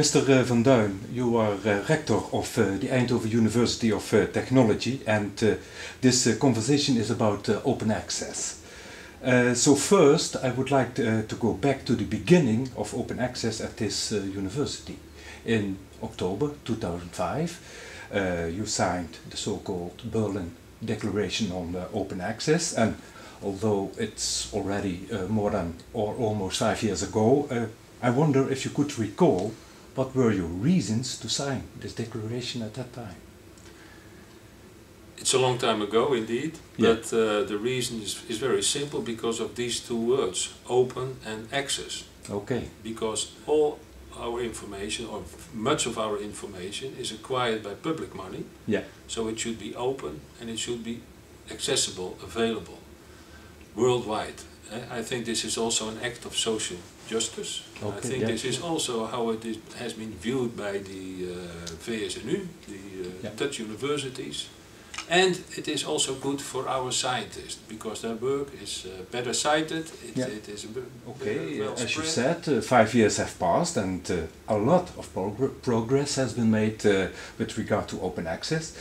Mr. uh, Van Duijn, you are uh, rector of uh, the Eindhoven University of uh, Technology, and uh, this uh, conversation is about open access. So first, I would like to, to, go back to the beginning of open access at this university. In October 2005, you signed the so-called Berlin Declaration on Open Access, and although it's already more than or almost five years ago, I wonder if you could recall what were your reasons to sign this declaration at that time? It's a long time ago indeed, yeah. but uh, the reason is, is very simple because of these two words, open and access. Okay. Because all our information, or much of our information, is acquired by public money. Yeah. So it should be open and it should be accessible, available, worldwide. I think this is also an act of social justice. Okay, I think yeah. this is also how it is, has been viewed by the uh, VSNU, the uh, yeah. Dutch universities. And it is also good for our scientists because their work is uh, better cited. It, yeah. it is okay. Well as you said, uh, five years have passed, and uh, a lot of progr progress has been made uh, with regard to open access.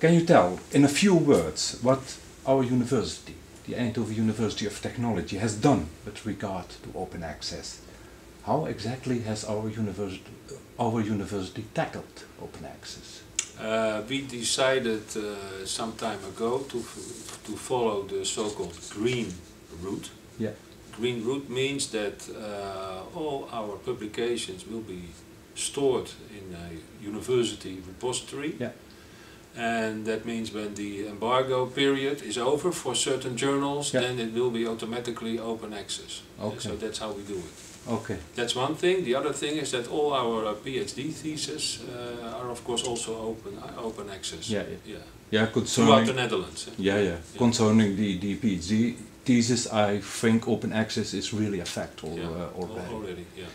Can you tell, in a few words, what our university the Eindhoven University of Technology has done with regard to open access. How exactly has our university, our university tackled open access? Uh, we decided uh, some time ago to, to follow the so-called green route. Yeah. Green route means that uh, all our publications will be stored in a university repository. Yeah and that means when the embargo period is over for certain journals, yeah. then it will be automatically open access. Okay. So that's how we do it. Okay. That's one thing. The other thing is that all our uh, PhD theses uh, are of course also open uh, open access. Yeah. Yeah. Yeah. Concerning throughout the Netherlands. Yeah, yeah. yeah. Concerning the the PhD thesis, I think open access is really a fact al yeah. uh, already. Already. Yeah.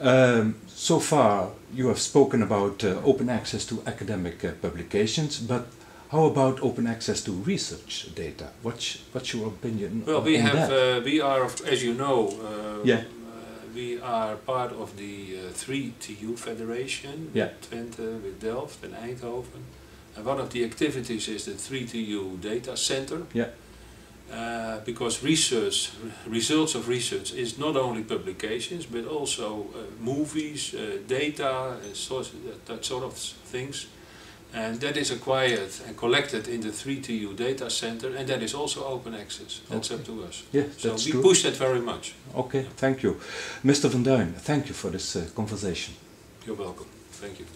Um, so far, you have spoken about uh, open access to academic uh, publications, but how about open access to research data? What's, what's your opinion well, we have, uh, we are, as you know, uh, yeah. Uh, we are part of the 3TU uh, Federation, yeah. Twente, with Delft and Eindhoven. And one of the activities is the 3TU Data Center. Yeah. Uh, because research, results of research is not only publications but also uh, movies, uh, data, that, that, sort of things. And that is acquired and collected in the 3TU data center and that is also open access. That's okay. up to us. Yeah, so we true. push that very much. Okay, thank you. Mr. Van Duijn, thank you for this uh, conversation. You're welcome. Thank you.